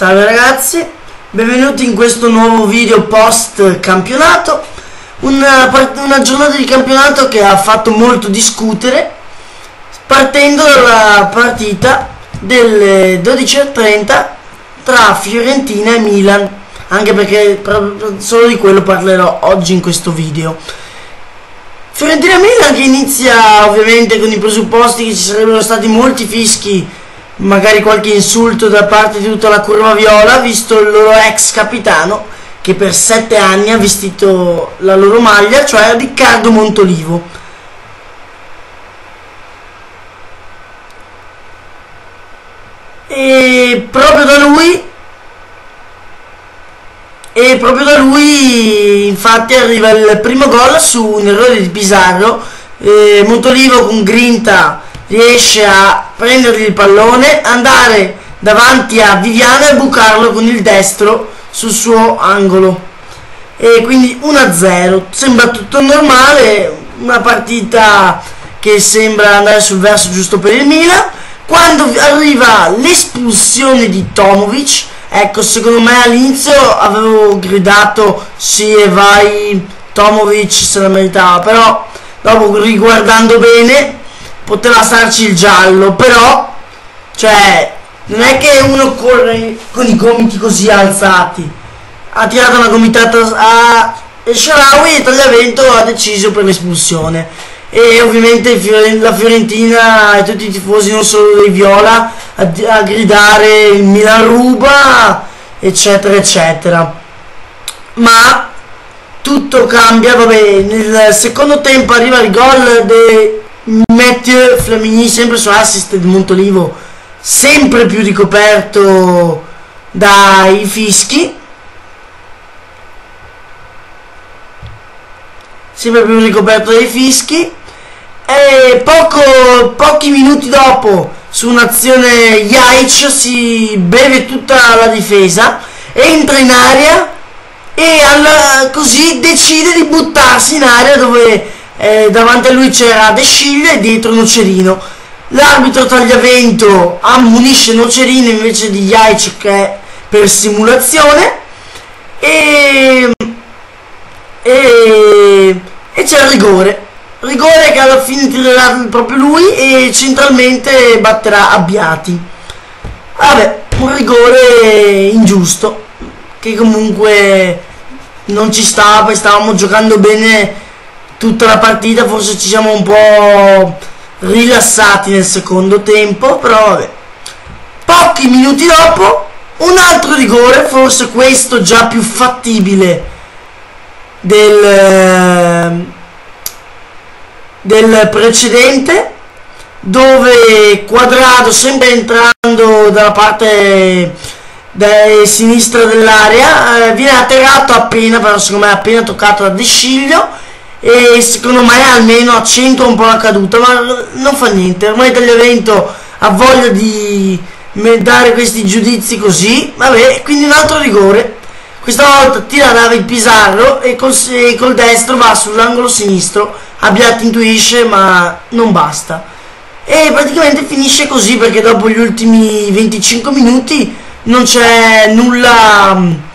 Salve ragazzi, benvenuti in questo nuovo video post campionato. Una, una, giornata di campionato che ha fatto molto discutere partendo dalla partita delle 12.30 tra Fiorentina e Milan. Anche perché solo di quello parlerò oggi in questo video. Fiorentina-Milan che inizia ovviamente con i presupposti che ci sarebbero stati molti fischi magari qualche insulto da parte di tutta la curva viola, visto il loro ex capitano che per sette anni ha vestito la loro maglia, cioè Riccardo Montolivo. E proprio da lui e proprio da lui infatti arriva il primo gol su un errore di Pizarro Montolivo con grinta riesce a prendergli il pallone, andare davanti a Viviano e bucarlo con il destro sul suo angolo. E quindi 1-0, sembra tutto normale, una partita che sembra andare sul verso giusto per il Milan. Quando arriva l'espulsione di Tomovic, ecco, secondo me all'inizio avevo gridato sì e vai, Tomovic se la meritava, però dopo riguardando bene poteva starci il giallo, però, cioè, non è che uno corre con i gomiti così alzati. Ha tirato una gomitata a Sharawi e Tagliavento ha deciso per l'espulsione. E ovviamente la Fiorentina e tutti i tifosi, non solo dei Viola, a, a gridare il Milan ruba, eccetera, eccetera. Ma tutto cambia, vabbè, nel secondo tempo arriva il gol de Mathieu Flamini sempre su assist di Montolivo sempre più ricoperto dai fischi. Sempre più ricoperto dai fischi. E poco, pochi minuti dopo su un'azione Jaic si beve tutta la difesa entra in aria e alla, così decide di buttarsi in aria dove eh, davanti a lui c'era De Sciglio e dietro Nocerino. L'arbitro Tagliavento ammonisce Nocerino invece di Jaic per simulazione e, e, e c'è il rigore. Rigore che alla fine tirerà proprio lui e centralmente batterà Abbiati. Vabbè, un rigore ingiusto che comunque non ci stava, poi stavamo giocando bene tutta la partita forse ci siamo un po' rilassati nel secondo tempo però vabbè. Pochi minuti dopo un altro rigore forse questo già più fattibile del, ehm, del precedente dove Quadrado sempre entrando dalla parte sinistra dell'area eh, viene atterrato appena però secondo me appena toccato da De Sciglio e secondo me almeno accentua un po' la caduta ma non fa niente. Ormai Tagliavento ha voglia di dare questi giudizi così vabbè quindi un altro rigore. Questa volta tira David Pizarro e col, e col destro va sull'angolo sinistro. Abbiati intuisce ma non basta. E praticamente finisce così perché dopo gli ultimi 25 minuti non c'è nulla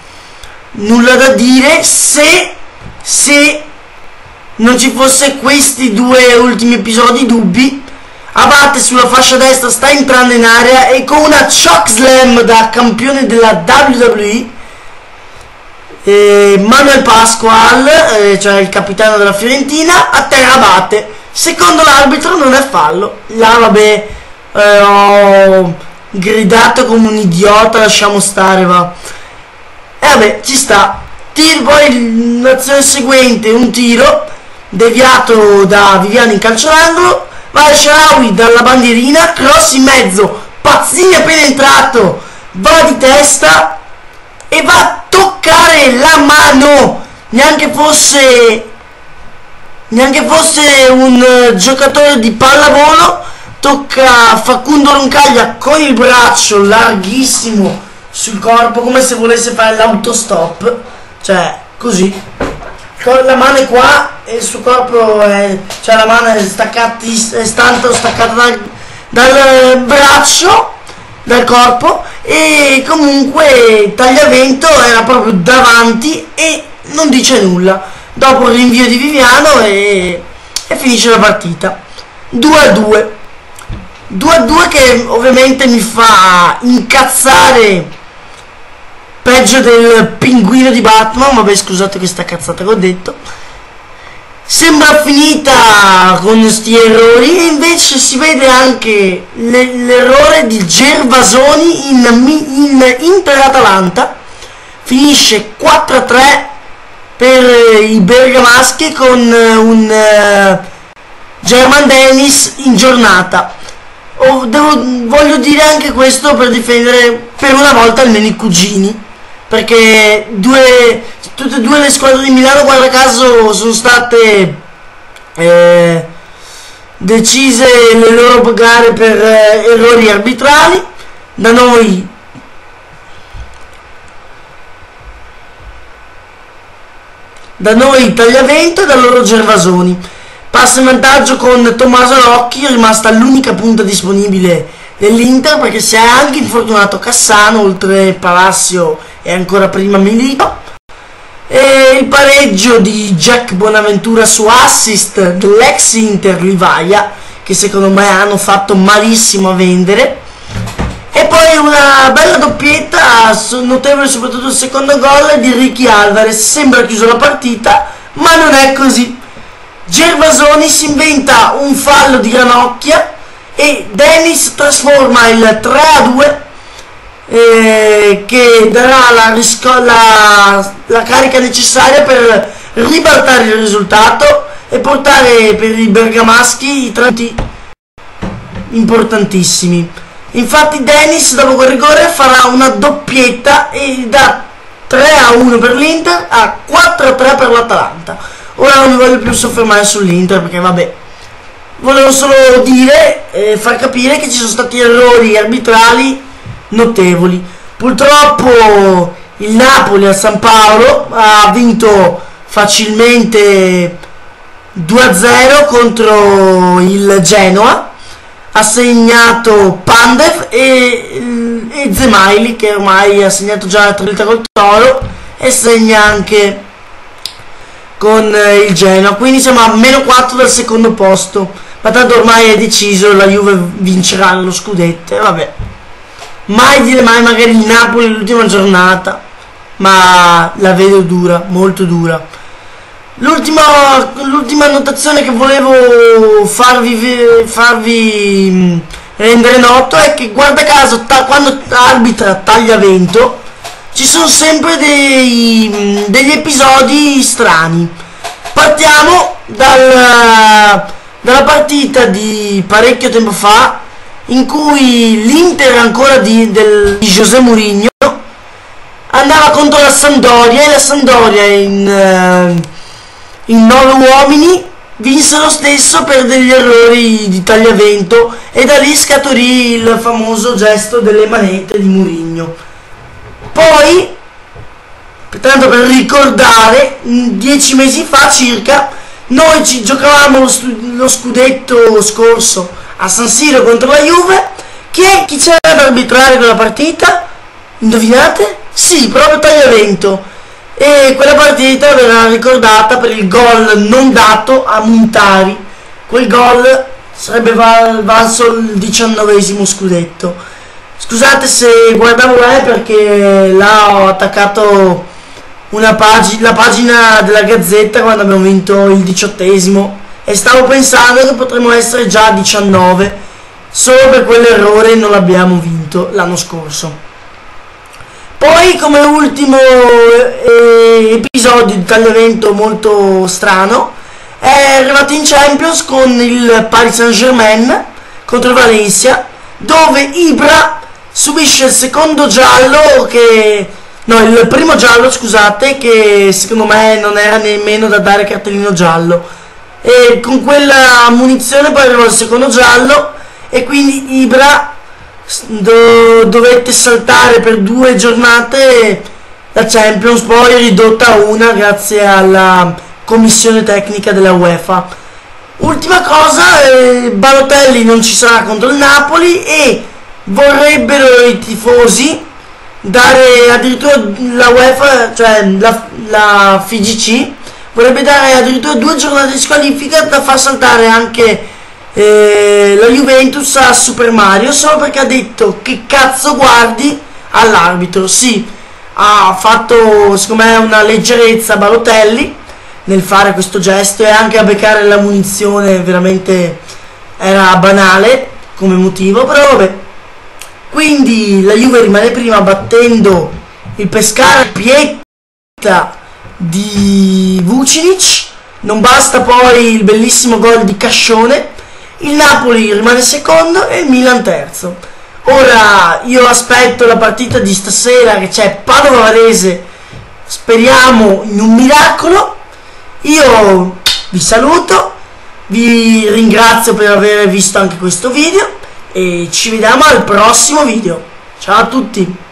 nulla da dire se se non ci fosse questi due ultimi episodi dubbi Abate sulla fascia destra sta entrando in area e con una choke slam da campione della WWE eh, Manuel Pasqual, cioè il capitano della Fiorentina, a terra Abate. Secondo l'arbitro non è fallo. Là vabbè, eh, ho gridato come un idiota, lasciamo stare, va. E vabbè, ci sta. Tiro poi l'azione seguente, un tiro deviato da Viviano in calcio d'angolo va Sharawi dalla bandierina cross in mezzo Pazzini appena entrato va di testa e va a toccare la mano. Neanche fosse neanche fosse un uh, giocatore di pallavolo tocca Facundo Roncaglia con il braccio larghissimo sul corpo come se volesse fare l'autostop. Cioè così con la mano è qua e il suo corpo è, cioè la mano è, staccati, è tanto staccata dal, dal braccio dal corpo e comunque Tagliavento era proprio davanti e non dice nulla. Dopo il rinvio di Viviano e, e finisce la partita. 2 a 2 2 a 2 che ovviamente mi fa incazzare peggio del pinguino di Batman vabbè scusate questa cazzata che ho detto. Sembra finita con questi errori e invece si vede anche l'errore di Gervasoni in, in Inter-Atalanta finisce 4-3 per i bergamaschi con un uh, German Dennis in giornata. Oh, devo, voglio dire anche questo per difendere per una volta almeno i cugini perché due tutte e due le squadre di Milano guarda caso sono state eh, decise le loro gare per eh, errori arbitrali. Da noi da noi Tagliavento e da loro Gervasoni. Passa in vantaggio con Tommaso Rocchi rimasta l'unica punta disponibile dell'Inter perché si è anche infortunato Cassano oltre Palacio e ancora prima Milito e il pareggio di Jack Bonaventura su assist dell'ex Inter Livaia, che secondo me hanno fatto malissimo a vendere. E poi una bella doppietta, notevole soprattutto il secondo gol di Ricky Alvarez. Sembra chiusa la partita, ma non è così. Gervasoni si inventa un fallo di Ranocchia e Dennis trasforma il 3 a 2 eh, che darà la, la, la, carica necessaria per ribaltare il risultato e portare per i bergamaschi i tratti importantissimi. Infatti Dennis dopo quel rigore farà una doppietta e da 3 a 1 per l'Inter a 4 a 3 per l'Atalanta. Ora non mi voglio più soffermare sull'Inter perché vabbè. Volevo solo dire eh, far capire che ci sono stati errori arbitrali notevoli. Purtroppo il Napoli a San Paolo ha vinto facilmente 2-0 contro il Genoa ha segnato Pandev e, e Zemaili che ormai ha segnato già la tripla col Toro e segna anche con il Genoa. Quindi siamo a meno 4 dal secondo posto. Ma tanto ormai è deciso la Juve vincerà lo scudetto vabbè mai mai magari il Napoli l'ultima giornata ma la vedo dura molto dura. L'ultima annotazione che volevo farvi farvi mm, rendere noto è che guarda caso quando arbitra tagliavento ci sono sempre dei, mm, degli episodi strani. Partiamo dal, dalla partita di parecchio tempo fa in cui l'Inter ancora di, del, di José Mourinho andava contro la Sandoria e la Sandoria in, uh, in nove uomini vinse lo stesso per degli errori di tagliavento e da lì scaturì il famoso gesto delle manette di Mourinho. Poi tanto per ricordare dieci mesi fa circa noi ci giocavamo lo, lo scudetto scorso a San Siro contro la Juve. Chi, è, chi c'era ad arbitrare quella partita? Indovinate? Sì, proprio Tagliavento. E quella partita verrà ricordata per il gol non dato a Montari. Quel gol sarebbe valso il diciannovesimo scudetto. Scusate se guardavo me perché là ho attaccato pag la pagina della Gazzetta quando abbiamo vinto il diciottesimo e stavo pensando che potremmo essere già a 19 solo per quell'errore non l'abbiamo vinto l'anno scorso. Poi come ultimo eh, episodio di tale evento molto strano è arrivato in Champions con il Paris Saint Germain contro Valencia dove Ibra subisce il secondo giallo che no il primo giallo scusate che secondo me non era nemmeno da dare cartellino giallo e con quella munizione poi aveva il secondo giallo e quindi Ibra do, dovette saltare per due giornate la Champions poi ridotta a una grazie alla commissione tecnica della UEFA. Ultima cosa eh, Balotelli non ci sarà contro il Napoli e vorrebbero i tifosi dare addirittura la UEFA, cioè la, la FIGC, vorrebbe dare addirittura due giornate di squalifica da far saltare anche eh, la Juventus a Super Mario solo perché ha detto che cazzo guardi all'arbitro. Sì, ha fatto secondo me una leggerezza Balotelli nel fare questo gesto e anche a beccare la munizione veramente era banale come motivo, però vabbè. Quindi la Juve rimane prima battendo il Pescara Pietta di Vucinic. Non basta poi il bellissimo gol di Cascione. Il Napoli rimane secondo e il Milan terzo. Ora io aspetto la partita di stasera che c'è Padova Varese. Speriamo in un miracolo. Io vi saluto, vi ringrazio per aver visto anche questo video e ci vediamo al prossimo video. Ciao a tutti!